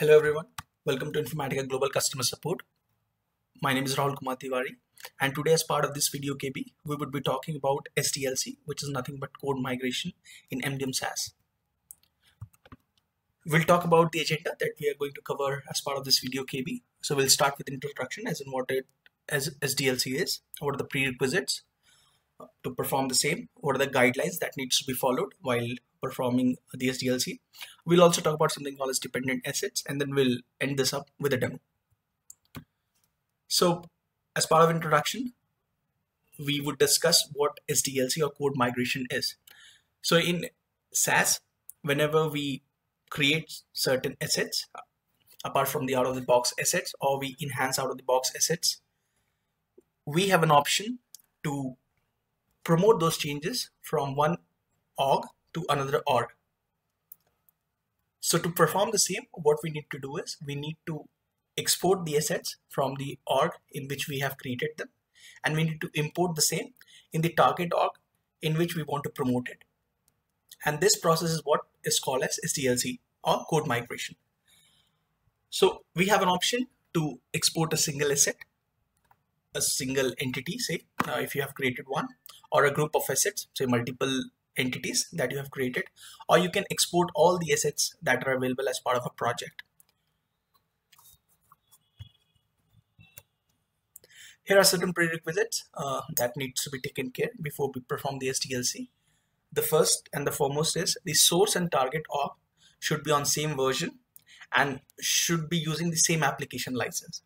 Hello everyone, welcome to Informatica Global Customer Support. My name is Rahul Kumar Tiwari and today as part of this video KB, we would be talking about SDLC which is nothing but code migration in MDM SaaS. We'll talk about the agenda that we are going to cover as part of this video KB. So we'll start with introduction as in what it as SDLC is, what are the prerequisites to perform the same, what are the guidelines that needs to be followed while performing the SDLC. We'll also talk about something called as dependent assets and then we'll end this up with a demo. So as part of introduction, we would discuss what SDLC or code migration is. So in SaaS, whenever we create certain assets, apart from the out of the box assets or we enhance out of the box assets, we have an option to promote those changes from one org to another org. So to perform the same, what we need to do is we need to export the assets from the org in which we have created them and we need to import the same in the target org in which we want to promote it. And this process is what is called as SDLC or code migration. So we have an option to export a single asset, a single entity, say uh, if you have created one, or a group of assets, say multiple entities that you have created, or you can export all the assets that are available as part of a project. Here are certain prerequisites uh, that needs to be taken care before we perform the SDLC. The first and the foremost is the source and target org should be on same version and should be using the same application license.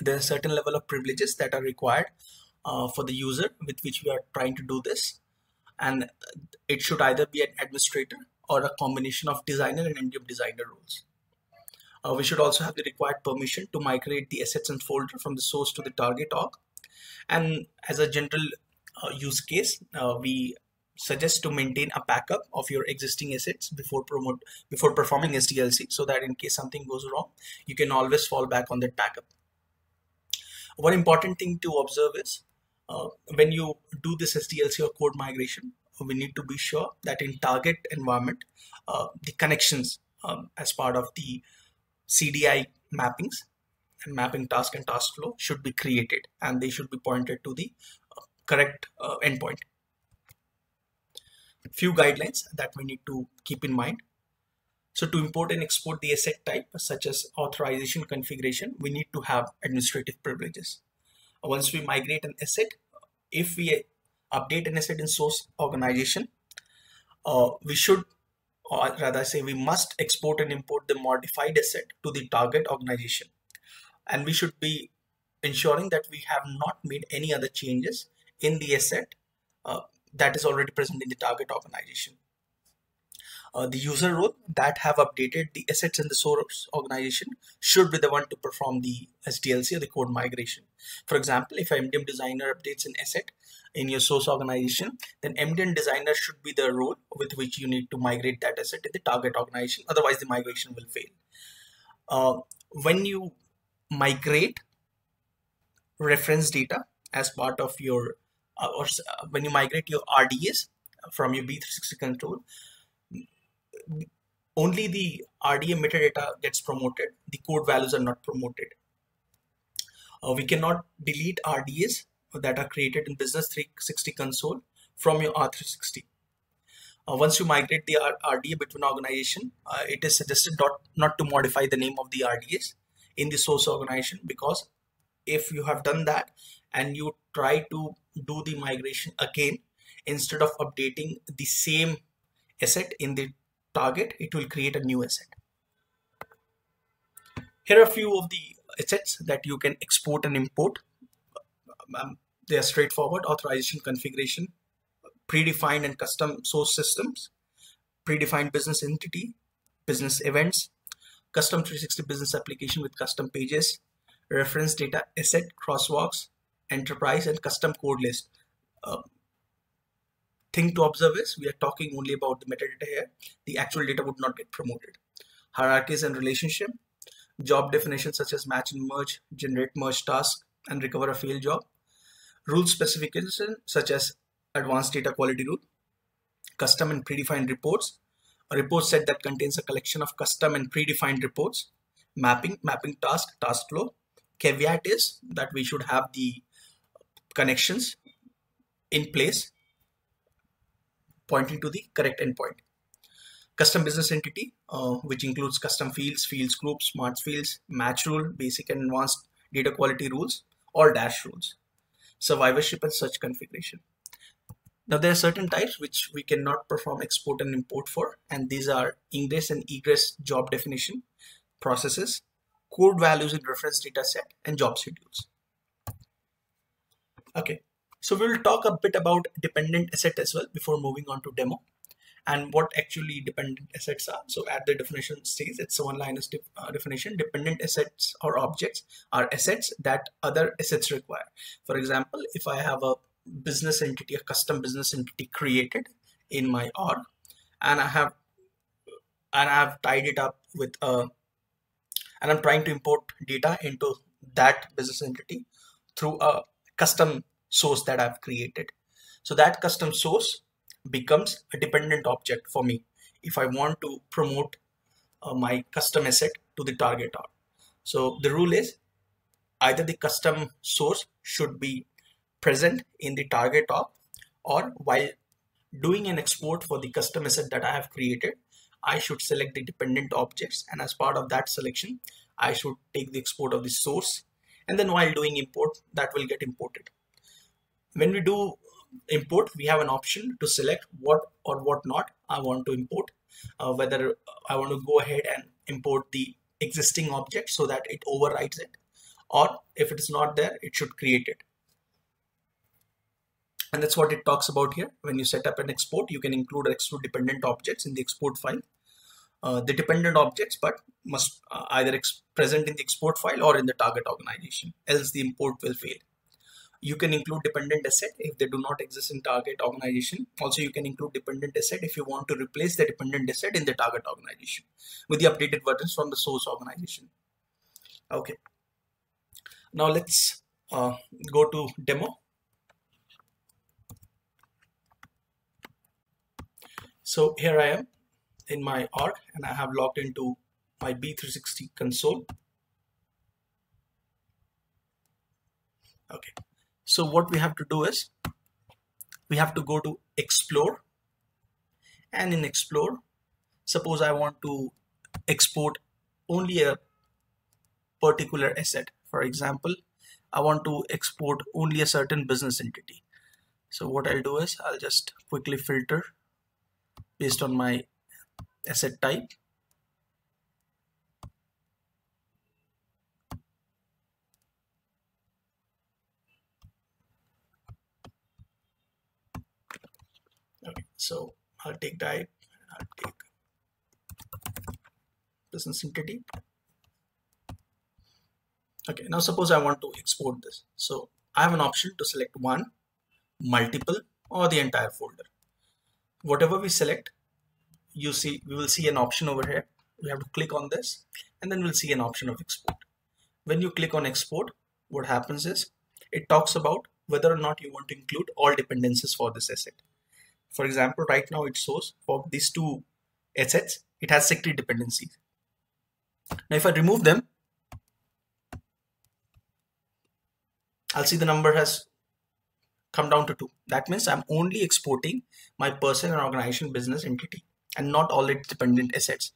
There are certain level of privileges that are required uh, for the user with which we are trying to do this and it should either be an administrator or a combination of designer and MDM designer roles. Uh, we should also have the required permission to migrate the assets and folder from the source to the target org. And as a general uh, use case, uh, we suggest to maintain a backup of your existing assets before promote before performing SDLC so that in case something goes wrong, you can always fall back on that backup. One important thing to observe is uh, when you do this SDLC or code migration, we need to be sure that in target environment, uh, the connections um, as part of the CDI mappings and mapping task and task flow should be created and they should be pointed to the uh, correct uh, endpoint. Few guidelines that we need to keep in mind. So to import and export the asset type such as authorization configuration, we need to have administrative privileges once we migrate an asset, if we update an asset in source organization, uh, we should, or rather say we must export and import the modified asset to the target organization. And we should be ensuring that we have not made any other changes in the asset uh, that is already present in the target organization uh, the user role that have updated the assets in the source organization should be the one to perform the SDLC or the code migration. For example, if MDM designer updates an asset in your source organization, then MDM designer should be the role with which you need to migrate that asset in the target organization. Otherwise, the migration will fail. Uh, when you migrate reference data as part of your uh, or uh, when you migrate your RDS from your B360 control, only the RDA metadata gets promoted. The code values are not promoted. Uh, we cannot delete RDAs that are created in Business 360 console from your R360. Uh, once you migrate the RDA between organization, uh, it is suggested not, not to modify the name of the RDAs in the source organization because if you have done that and you try to do the migration again, instead of updating the same asset in the target, it will create a new asset. Here are a few of the assets that you can export and import. Um, they are straightforward authorization configuration, predefined and custom source systems, predefined business entity, business events, custom 360 business application with custom pages, reference data asset crosswalks, enterprise and custom code list. Uh, thing to observe is we are talking only about the metadata here. The actual data would not get promoted. Hierarchies and relationship, job definitions such as match and merge, generate merge task, and recover a failed job. Rule specification such as advanced data quality rule, custom and predefined reports, a report set that contains a collection of custom and predefined reports, mapping, mapping task, task flow. Caveat is that we should have the connections in place pointing to the correct endpoint. Custom business entity, uh, which includes custom fields, fields groups, smart fields, match rule, basic and advanced data quality rules, or dash rules. Survivorship and search configuration. Now there are certain types which we cannot perform export and import for and these are ingress and egress job definition, processes, code values in reference data set and job schedules. Okay, so we will talk a bit about dependent asset as well before moving on to demo and what actually dependent assets are. So at the definition stage, it's a one-liner uh, definition. Dependent assets or objects are assets that other assets require. For example, if I have a business entity, a custom business entity created in my org, and I have and I have tied it up with a and I'm trying to import data into that business entity through a custom source that I've created. So that custom source becomes a dependent object for me if I want to promote uh, my custom asset to the target org. So the rule is either the custom source should be present in the target org or while doing an export for the custom asset that I have created, I should select the dependent objects and as part of that selection, I should take the export of the source and then while doing import that will get imported. When we do import, we have an option to select what or what not I want to import, uh, whether I want to go ahead and import the existing object so that it overrides it or if it is not there, it should create it. And that's what it talks about here. When you set up an export you can include or exclude dependent objects in the export file. Uh, the dependent objects but must uh, either present in the export file or in the target organization else the import will fail you can include dependent asset if they do not exist in target organization. Also you can include dependent asset if you want to replace the dependent asset in the target organization with the updated versions from the source organization. Okay. Now let's uh, go to demo. So here I am in my org and I have logged into my B360 console. Okay, so what we have to do is we have to go to explore and in explore, suppose I want to export only a particular asset. For example, I want to export only a certain business entity. So what I'll do is I'll just quickly filter based on my asset type okay so I'll take type I'll take business entity okay now suppose I want to export this. So I have an option to select one multiple or the entire folder. Whatever we select you see we will see an option over here. We have to click on this and then we'll see an option of export. When you click on export what happens is it talks about whether or not you want to include all dependencies for this asset for example right now it shows for these two assets it has 60 dependencies now if I remove them I'll see the number has come down to two. That means I'm only exporting my person and organization business entity and not all its dependent assets.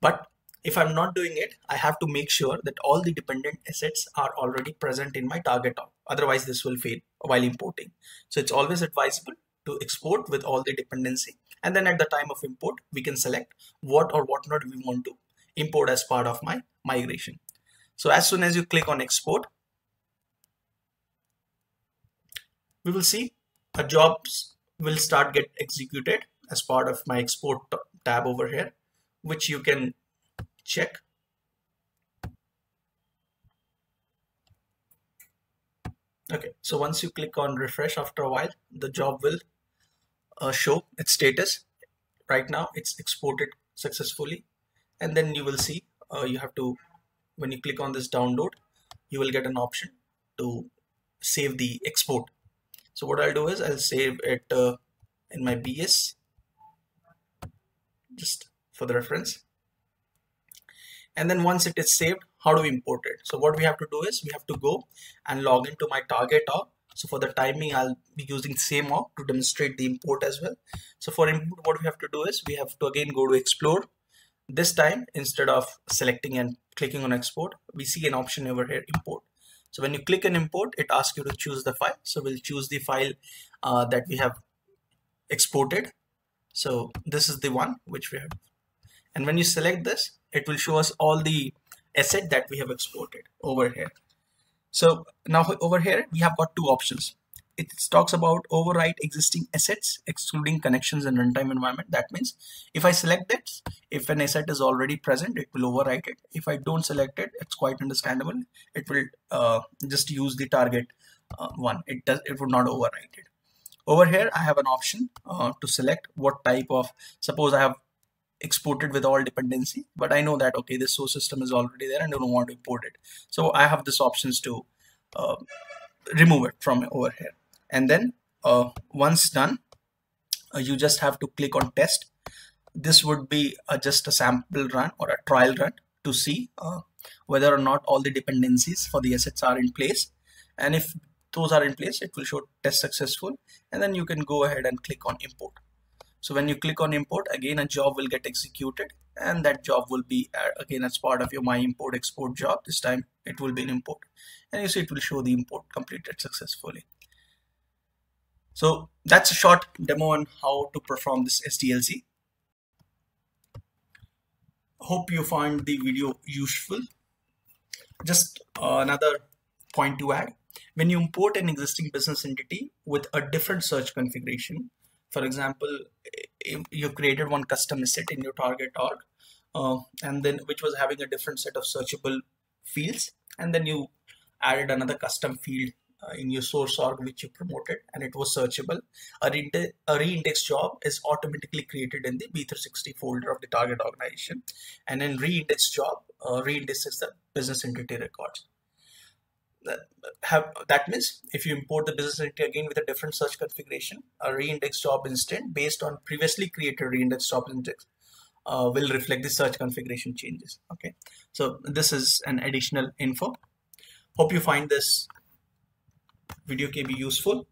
But if I'm not doing it, I have to make sure that all the dependent assets are already present in my target Otherwise, this will fail while importing. So it's always advisable to export with all the dependency. And then at the time of import, we can select what or what not we want to import as part of my migration. So as soon as you click on export, we will see a jobs will start get executed as part of my export tab over here which you can check okay so once you click on refresh after a while the job will uh, show its status. Right now it's exported successfully. And then you will see uh, you have to when you click on this download you will get an option to save the export. So what I'll do is I'll save it uh, in my BS just for the reference. And then once it is saved how do we import it? So what we have to do is we have to go and log into my target org so for the timing i'll be using same org to demonstrate the import as well. So for import what we have to do is we have to again go to explore. This time instead of selecting and clicking on export we see an option over here import. So when you click on import it asks you to choose the file. So we'll choose the file uh, that we have exported. So this is the one which we have. And when you select this it will show us all the asset that we have exported over here so now over here we have got two options. It talks about overwrite existing assets excluding connections and runtime environment. That means if i select it if an asset is already present it will overwrite it. If i don't select it it's quite understandable. It will uh, just use the target uh, one. It does it would not overwrite it. Over here I have an option uh, to select what type of suppose I have exported with all dependency but I know that okay this source system is already there and I don't want to import it. So I have this options to uh, remove it from over here. And then uh, once done uh, you just have to click on test. This would be uh, just a sample run or a trial run to see uh, whether or not all the dependencies for the assets are in place. And if those are in place it will show test successful. And then you can go ahead and click on import so when you click on import again a job will get executed and that job will be uh, again as part of your my import export job this time it will be an import and you see it will show the import completed successfully so that's a short demo on how to perform this SDLC. Hope you find the video useful. Just uh, another point to add. When you import an existing business entity with a different search configuration, for example, you created one custom asset in your target org, uh, and then which was having a different set of searchable fields, and then you added another custom field uh, in your source org which you promoted and it was searchable. A, re a re-index job is automatically created in the b360 folder of the target organization and then re-index job uh, re-indexes the business entity records have, that means if you import the business entity again with a different search configuration a re-index job instant based on previously created re-index job index uh, will reflect the search configuration changes. Okay. So this is an additional info. Hope you find this video can be useful